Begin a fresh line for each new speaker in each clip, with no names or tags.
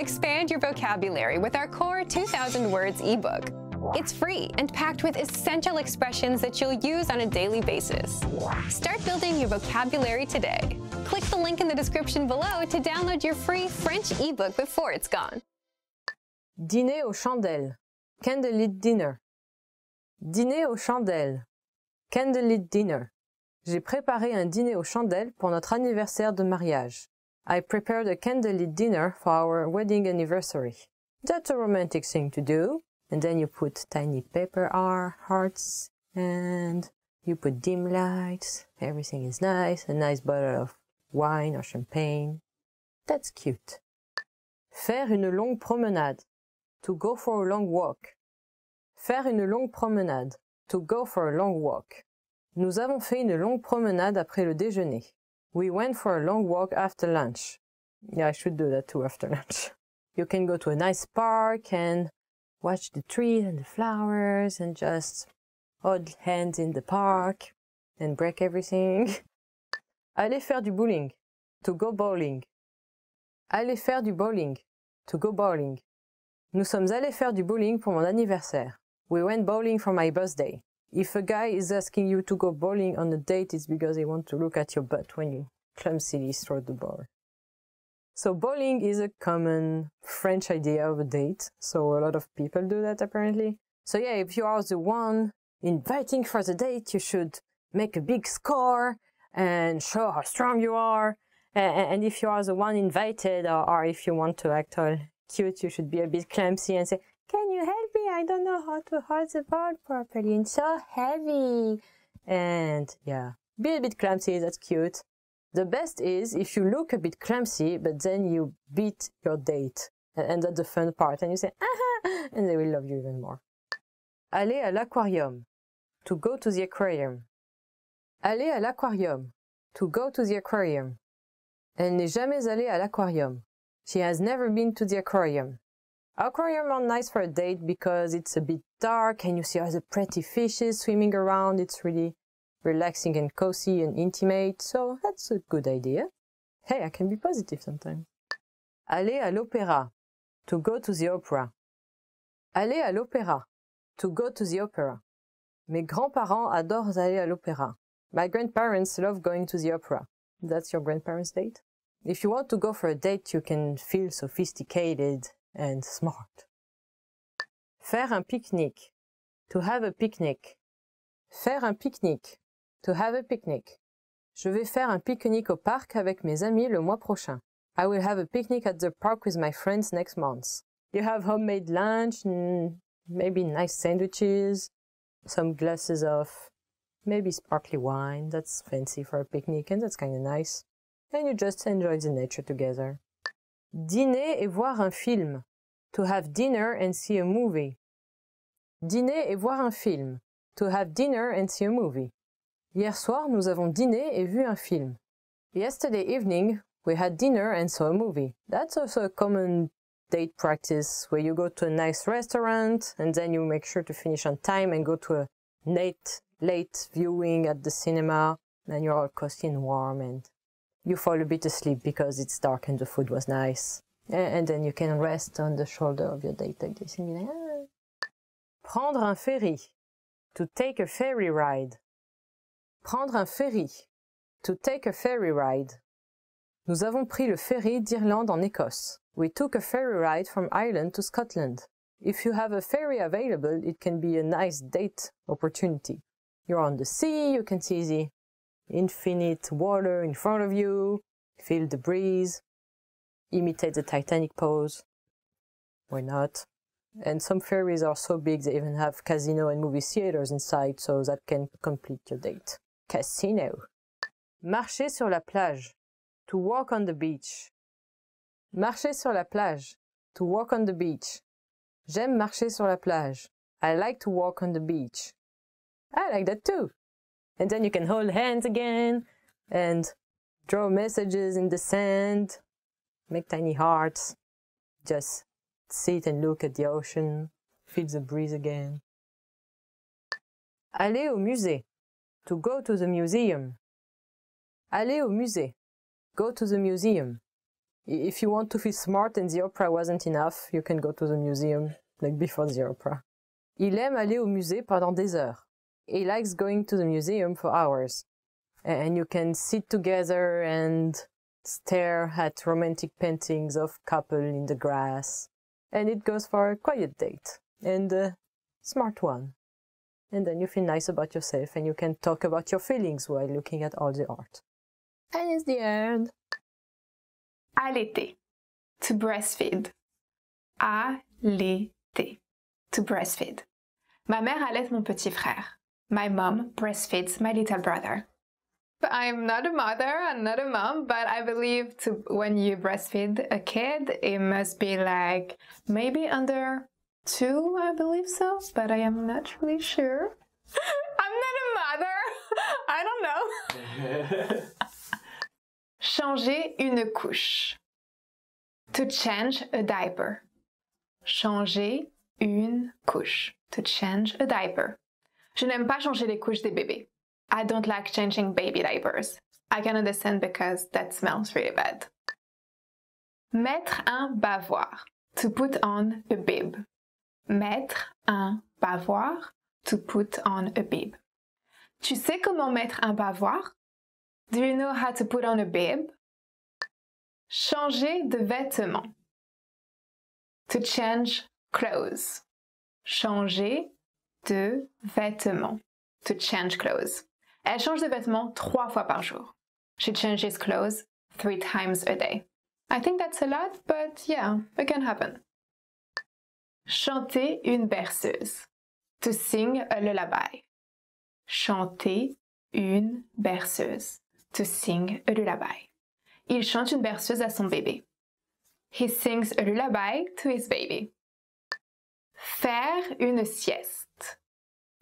Expand your vocabulary with our Core 2000 Words ebook. It's free and packed with essential expressions that you'll use on a daily basis. Start building your vocabulary today. Click the link in the description below to download your free French ebook before it's gone.
Dîner aux chandelles. Candlelit dinner. Dîner aux chandelles. Candlelit dinner. J'ai préparé un dîner aux chandelles pour notre anniversaire de mariage. I prepared a candlelit dinner for our wedding anniversary. That's a romantic thing to do. And then you put tiny paper hearts and you put dim lights. Everything is nice. A nice bottle of wine or champagne. That's cute. Faire une longue promenade. To go for a long walk. Faire une longue promenade. To go for a long walk. Nous avons fait une longue promenade après le déjeuner. We went for a long walk after lunch. Yeah, I should do that too after lunch. You can go to a nice park and watch the trees and the flowers and just hold hands in the park and break everything. Aller faire du bowling. To go bowling. Aller faire du bowling. To go bowling. Nous sommes allés faire du bowling pour mon anniversaire. We went bowling for my birthday. If a guy is asking you to go bowling on a date, it's because he wants to look at your butt when you clumsily throw the ball. So bowling is a common French idea of a date. So a lot of people do that apparently. So yeah, if you are the one inviting for the date, you should make a big score and show how strong you are. And if you are the one invited or, if you want to act all cute, you should be a bit clumsy and say, can you help me? I don't know how to hold the ball properly. It's so heavy. And yeah, be a bit clumsy. That's cute. The best is if you look a bit clumsy, but then you beat your date. And that's the fun part. And you say, aha, and they will love you even more. Aller à l'aquarium. To go to the aquarium. Aller à l'aquarium. To go to the aquarium. Elle n'est jamais allée à l'aquarium. She has never been to the aquarium. Aquarium are nice for a date because it's a bit dark and you see all the pretty fishes swimming around. It's really relaxing and cozy and intimate, so that's a good idea. Hey, I can be positive sometimes. Aller à l'opéra. To go to the opera. Aller à l'opéra. To go to the opera. Mes grands-parents adorent aller à l'opéra. My grandparents love going to the opera. That's your grandparents' date? If you want to go for a date, you can feel sophisticated and smart. Faire un pique-nique. To have a picnic. Faire un pique-nique. To have a picnic. Je vais faire un pique-nique au parc avec mes amis le mois prochain. I will have a picnic at the park with my friends next month. You have homemade lunch, maybe nice sandwiches, some glasses of maybe sparkly wine. That's fancy for a picnic and that's kind of nice. And you just enjoy the nature together. Dîner et voir un film. To have dinner and see a movie. Dîner et voir un film. To have dinner and see a movie. Hier soir, nous avons dîné et vu un film. Yesterday evening, we had dinner and saw a movie. That's also a common date practice where you go to a nice restaurant and then you make sure to finish on time and go to a late, late viewing at the cinema. And you're all cozy and warm and you fall a bit asleep because it's dark and the food was nice. And then you can rest on the shoulder of your date like this ah. Prendre un ferry. To take a ferry ride. Prendre un ferry. To take a ferry ride. Nous avons pris le ferry d'Irlande en Écosse. We took a ferry ride from Ireland to Scotland. If you have a ferry available, it can be a nice date opportunity. You're on the sea, you can see the infinite water in front of you, feel the breeze, imitate the Titanic pose. Why not? And some ferries are so big they even have casino and movie theaters inside, so that can complete your date. Casino. Marcher sur la plage. To walk on the beach. Marcher sur la plage. To walk on the beach. J'aime marcher sur la plage. I like to walk on the beach. I like that too. And then you can hold hands again and draw messages in the sand, make tiny hearts, just sit and look at the ocean, feel the breeze again. Aller au musée. To go to the museum. Aller au musée. Go to the museum. If you want to feel smart and the opera wasn't enough, you can go to the museum, like before the opera. Il aime aller au musée pendant des heures. He likes going to the museum for hours. And you can sit together and stare at romantic paintings of couple in the grass. And it goes for a quiet date and a smart one. And then you feel nice about yourself and you can talk about your feelings while looking at all the art. And it's the end.
Allaiter. To breastfeed. Allaiter. To breastfeed. Ma mère allaite mon petit frère. My mom breastfeeds my little brother. I'm not a mother, I'm not a mom, but I believe to when you breastfeed a kid, it must be like maybe under two, I believe so, but I am not really sure. I'm not a mother. I don't know. Changer une couche. To change a diaper. Changer une couche. To change a diaper. Je n'aime pas changer les couches des bébés. I don't like changing baby diapers. I can understand because that smells really bad. Mettre un bavoir. To put on a bib. Mettre un bavoir. To put on a bib. Tu sais comment mettre un bavoir? Do you know how to put on a bib? Changer de vêtements. To change clothes. Changer de vêtements. To change clothes. Elle change de vêtements trois fois par jour. She changes clothes three times a day. I think that's a lot, but yeah, it can happen. Chanter une berceuse. To sing a lullaby. Chanter une berceuse. To sing a lullaby. Il chante une berceuse à son bébé. He sings a lullaby to his baby. Faire une sieste.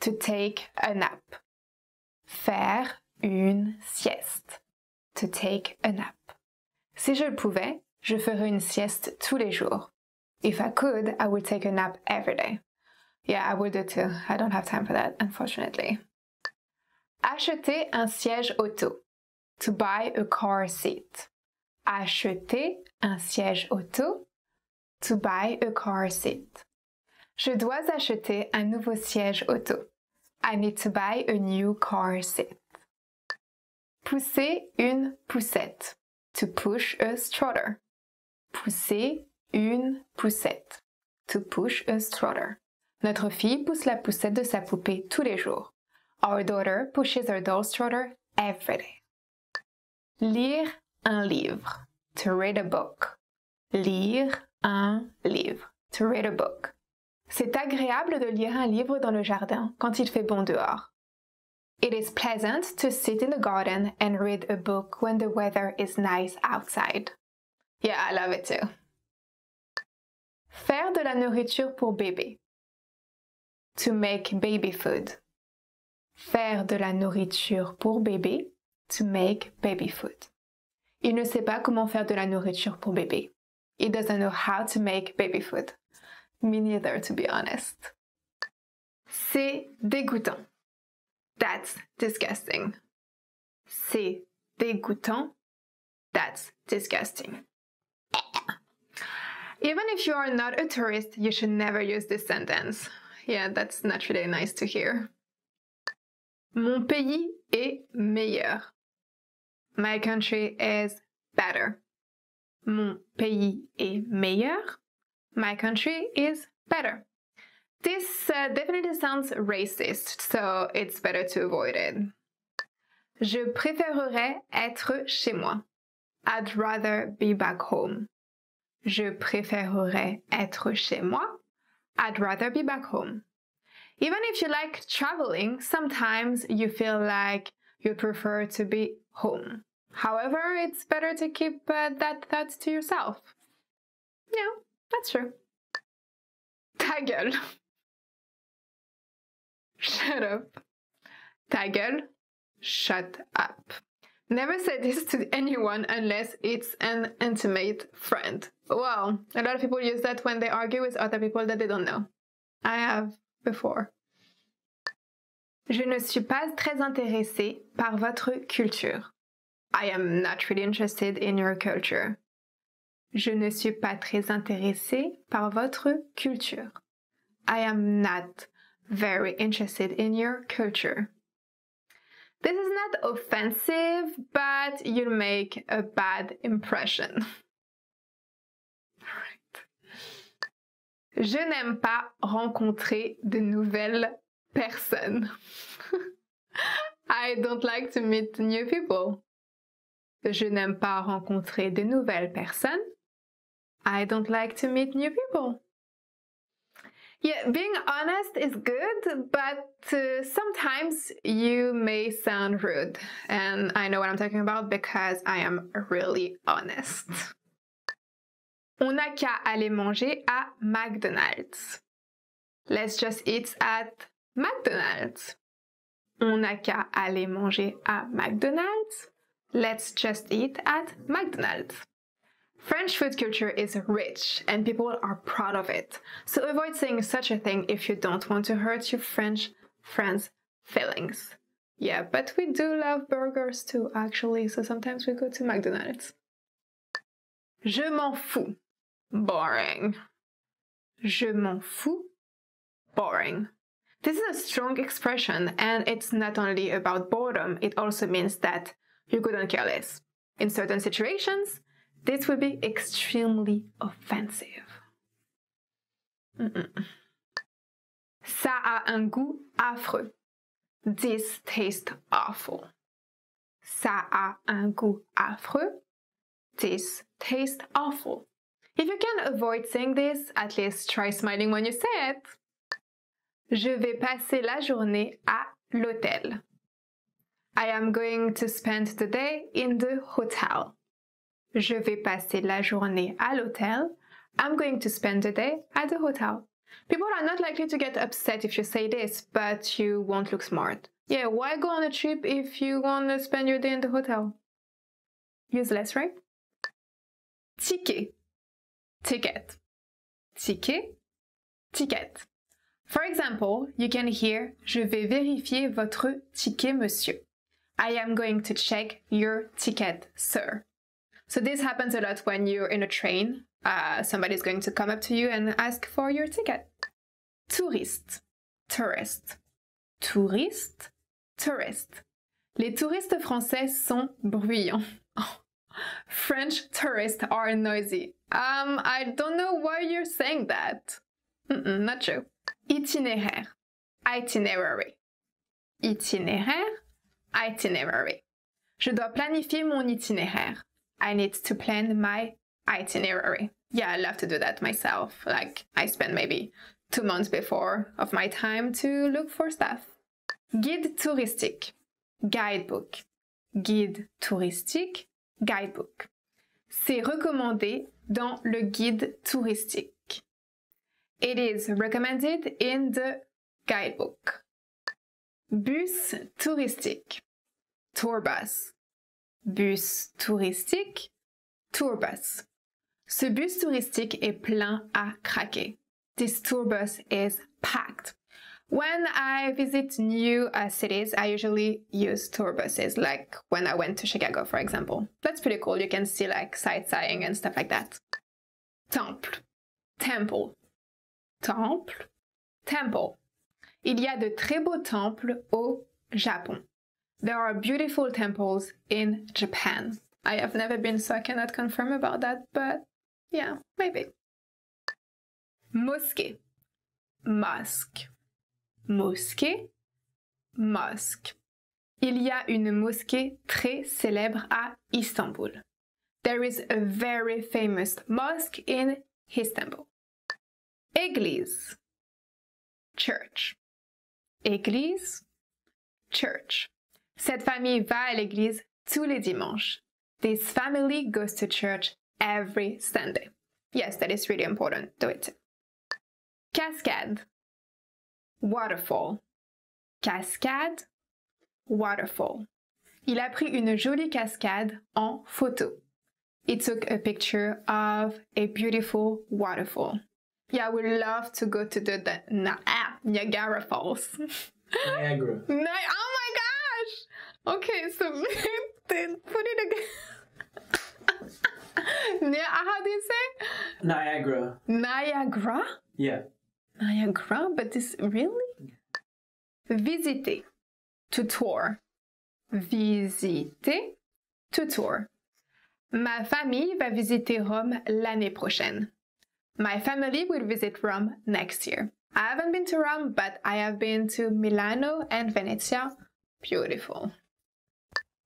To take a nap. Faire une sieste. To take a nap. Si je le pouvais, je ferais une sieste tous les jours. If I could, I would take a nap every day. Yeah, I would do too. I don't have time for that, unfortunately. Acheter un siège auto. To buy a car seat. Acheter un siège auto. To buy a car seat. Je dois acheter un nouveau siège auto. I need to buy a new car seat. Pousser une poussette. To push a stroller. Pousser une poussette. To push a stroller. Notre fille pousse la poussette de sa poupée tous les jours. Our daughter pushes her doll stroller every day. Lire un livre. To read a book. Lire un livre. To read a book. C'est agréable de lire un livre dans le jardin quand il fait bon dehors. It is pleasant to sit in the garden and read a book when the weather is nice outside. Yeah, I love it too. Faire de la nourriture pour bébé. To make baby food. Faire de la nourriture pour bébé. To make baby food. Il ne sait pas comment faire de la nourriture pour bébé. He doesn't know how to make baby food. Me neither, to be honest. C'est dégoûtant. That's disgusting. C'est dégoûtant. That's disgusting. Even if you are not a tourist, you should never use this sentence. Yeah, that's not really nice to hear. Mon pays est meilleur. My country is better. Mon pays est meilleur. My country is better. This uh, definitely sounds racist, so it's better to avoid it. Je préférerais être chez moi. I'd rather be back home. Je préférerais être chez moi. I'd rather be back home. Even if you like traveling, sometimes you feel like you prefer to be home. However, it's better to keep uh, that thought to yourself. Yeah, that's true. Ta gueule. Shut up. Ta gueule. Shut up. Never say this to anyone unless it's an intimate friend. Well, a lot of people use that when they argue with other people that they don't know. I have before. Je ne suis pas très intéressée par votre culture. I am not really interested in your culture. Je ne suis pas très intéressé par votre culture. I am not very interested in your culture. This is not offensive, but you'll make a bad impression. Je n'aime pas rencontrer de nouvelles personnes. I don't like to meet new people. Je n'aime pas rencontrer de nouvelles personnes. I don't like to meet new people. Yeah, being honest is good, but uh, sometimes you may sound rude. And I know what I'm talking about because I am really honest. On n'a qu'à aller manger à McDonald's. Let's just eat at McDonald's. On n'a qu'à aller manger à McDonald's. Let's just eat at McDonald's. French food culture is rich and people are proud of it. So avoid saying such a thing if you don't want to hurt your French friends' feelings. Yeah, but we do love burgers too, actually, so sometimes we go to McDonald's. Je m'en fous. Boring. Je m'en fous. Boring. This is a strong expression, and it's not only about boredom, it also means that you couldn't care less. In certain situations, this would be extremely offensive. Mm -mm. Ça a un goût affreux. This tastes awful. Ça a un goût affreux. This tastes awful. If you can avoid saying this, at least try smiling when you say it. Je vais passer la journée à l'hôtel. I am going to spend the day in the hotel. Je vais passer la journée à l'hôtel. I'm going to spend the day at the hotel. People are not likely to get upset if you say this, but you won't look smart. Yeah, why go on a trip if you want to spend your day in the hotel? Useless, right? Ticket. Ticket. Ticket. Ticket. For example, you can hear Je vais vérifier votre ticket, monsieur. I am going to check your ticket, sir. So this happens a lot when you're in a train. Uh, somebody's going to come up to you and ask for your ticket. Tourist, tourist. tourist, tourist. Les touristes français sont bruyants. French tourists are noisy. Um, I don't know why you're saying that. Mm -mm, not true. Itinéraire, itinerary. Itinéraire, itinerary. Je dois planifier mon itinéraire. I need to plan my itinerary. Yeah, I love to do that myself. Like, I spend maybe two months before of my time to look for stuff. Guide touristique, guidebook. Guide touristique, guidebook. C'est recommandé dans le guide touristique. It is recommended in the guidebook. Bus touristique. Tour bus. Bus touristique. Tour bus. Ce bus touristique est plein à craquer. This tour bus is packed. When I visit new uh, cities, I usually use tour buses, like when I went to Chicago, for example. That's pretty cool. You can see like sightseeing and stuff like that. Temple, temple, temple, temple. Il y a de très beaux temples au Japon. There are beautiful temples in Japan. I have never been, so I cannot confirm about that, but yeah, maybe. Mosque, mosque mosquée, mosque. Il y a une mosquée très célèbre à Istanbul. There is a very famous mosque in Istanbul. Église, church. Église, church. Cette famille va à l'église tous les dimanches. This family goes to church every Sunday. Yes, that is really important. Do it. Cascade, waterfall. Cascade, waterfall. Il a pris une jolie cascade en photo. He took a picture of a beautiful waterfall. Yeah, I would love to go to the, the na, ah, Niagara Falls.
Niagara.
Ni oh! Okay, so then put it again. yeah, uh, How do you say?
Niagara.
Niagara?
Yeah.
Niagara, but this really? Visiter. To tour. Visiter. To tour. Ma famille va visiter Rome l'année prochaine. My family will visit Rome next year. I haven't been to Rome, but I have been to Milano and Venezia. Beautiful.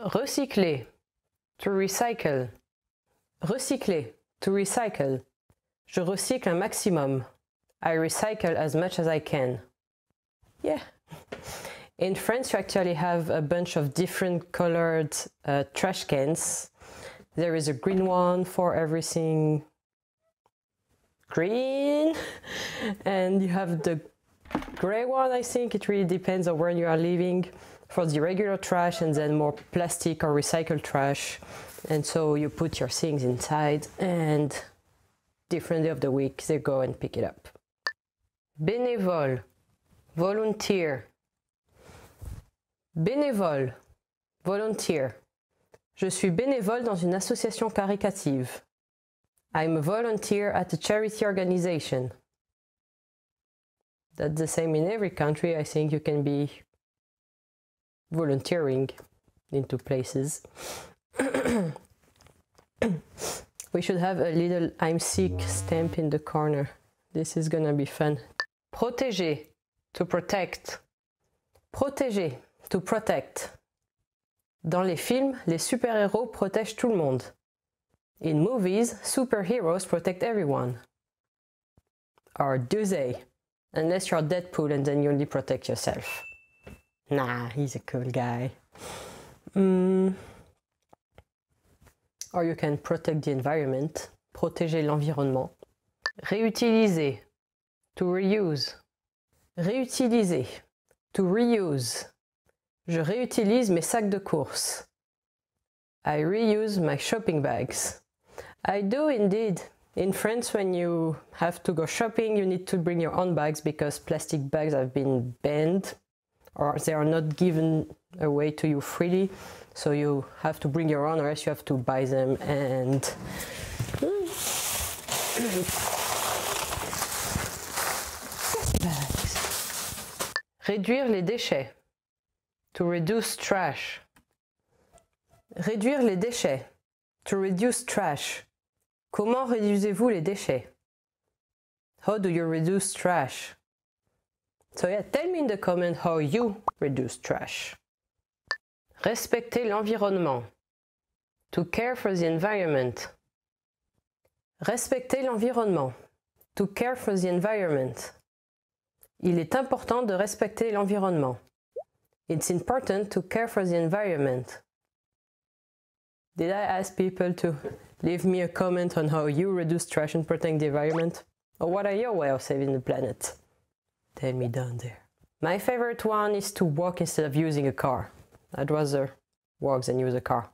Recycler. To recycle. Recycler. To recycle. Je recycle un maximum. I recycle as much as I can. Yeah. In France, you actually have a bunch of different colored uh, trash cans. There is a green one for everything green, and you have the gray one, I think. It really depends on where you are living for the regular trash and then more plastic or recycled trash. And so you put your things inside and different day of the week they go and pick it up. Bénévole, volunteer. Bénévole, volunteer. Je suis bénévole dans une association caritative. I'm a volunteer at a charity organization. That's the same in every country. I think you can be volunteering into places. we should have a little I'm sick stamp in the corner. This is gonna be fun. Protéger, to protect. Protéger, to protect. Dans les films, les super-héros protègent tout le monde. In movies, superheroes protect everyone. Or do they? Unless you're Deadpool and then you only protect yourself. Nah, he's a cool guy. Mm. Or you can protect the environment, protéger l'environnement. Réutiliser, to reuse. Réutiliser, to reuse. Je réutilise mes sacs de course. I reuse my shopping bags. I do indeed. In France, when you have to go shopping, you need to bring your own bags because plastic bags have been banned or they are not given away to you freely. So you have to bring your own, or else you have to buy them. And hmm. réduire les déchets. To reduce trash. Réduire les déchets. To reduce trash. Comment réduisez-vous les déchets? How do you reduce trash? So yeah, tell me in the comment how you reduce trash. Respecter l'environnement. To care for the environment. Respecter l'environnement. To care for the environment. Il est important de respecter l'environnement. It's important to care for the environment. Did I ask people to leave me a comment on how you reduce trash and protect the environment? Or what are your way of saving the planet? Tell me down there. My favorite one is to walk instead of using a car. I'd rather walk than use a car.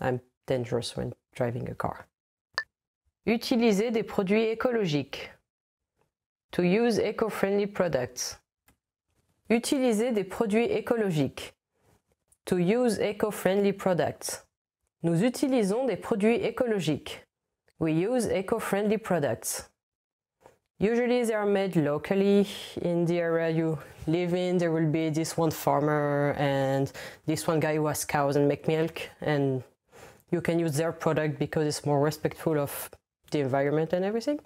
I'm dangerous when driving a car. Utiliser des produits écologiques. To use eco-friendly products. Utiliser des produits écologiques. To use eco-friendly products. Nous utilisons des produits écologiques. We use eco-friendly products. Usually they are made locally in the area you live in. There will be this one farmer and this one guy who has cows and make milk and you can use their product because it's more respectful of the environment and everything.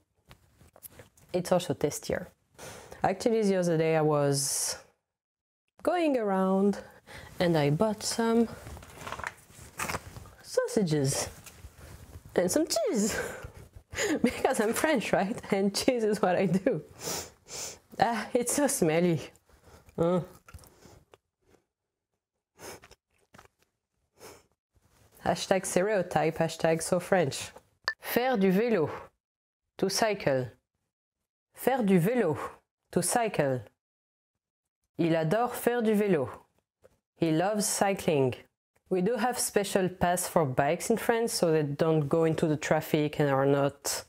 It's also tastier. Actually, the other day I was going around and I bought some sausages and some cheese because I'm French, right? And cheese is what I do. Ah, it's so smelly. Mm. Hashtag stereotype, hashtag so French. Faire du vélo. To cycle. Faire du vélo. To cycle. Il adore faire du vélo. He loves cycling. We do have special paths for bikes in France so they don't go into the traffic and are not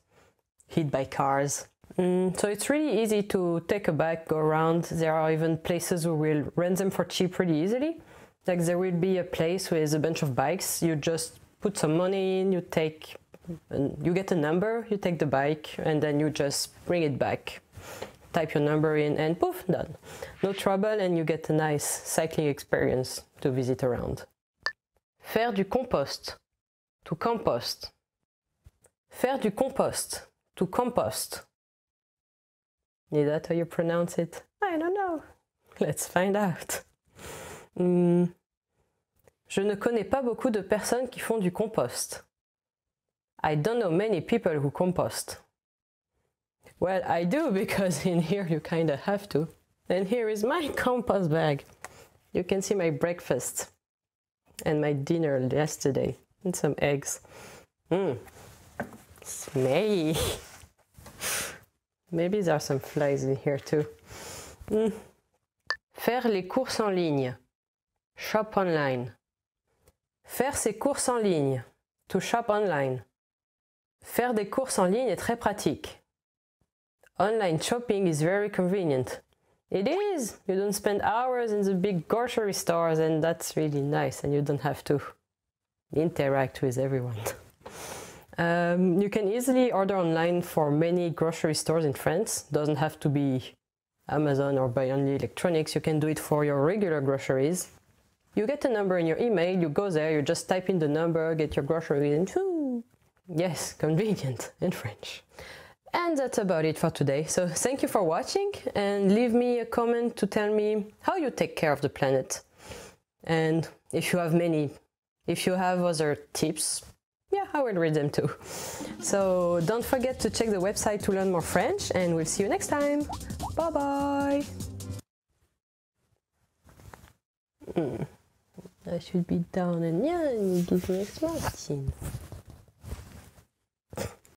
hit by cars. Mm, so it's really easy to take a bike, go around. There are even places who will rent them for cheap pretty easily. Like there will be a place with a bunch of bikes. You just put some money in, you take and you get a number, you take the bike, and then you just bring it back. Type your number in, and poof, done. No trouble, and you get a nice cycling experience to visit around. Faire du compost. To compost. Faire du compost. To compost. Is that how you pronounce it? I don't know. Let's find out. Hmm. Je ne connais pas beaucoup de personnes qui font du compost. I don't know many people who compost. Well, I do because in here you kind of have to. And here is my compost bag. You can see my breakfast and my dinner yesterday and some eggs. Mmm, smelly. Maybe there are some flies in here too. Mm. Faire les courses en ligne. Shop online. Faire ses courses en ligne. To shop online. Faire des courses en ligne est très pratique. Online shopping is very convenient. It is! You don't spend hours in the big grocery stores, and that's really nice, and you don't have to interact with everyone. um, you can easily order online for many grocery stores in France. Doesn't have to be Amazon or buy only electronics. You can do it for your regular groceries. You get a number in your email, you go there, you just type in the number, get your groceries, and whoo, yes, convenient in French. And that's about it for today. So thank you for watching and leave me a comment to tell me how you take care of the planet. And if you have many, if you have other tips, yeah, I will read them too. So don't forget to check the website to learn more French and we'll see you next time. Bye bye. Mm. I should be down and yeah, and give me smile.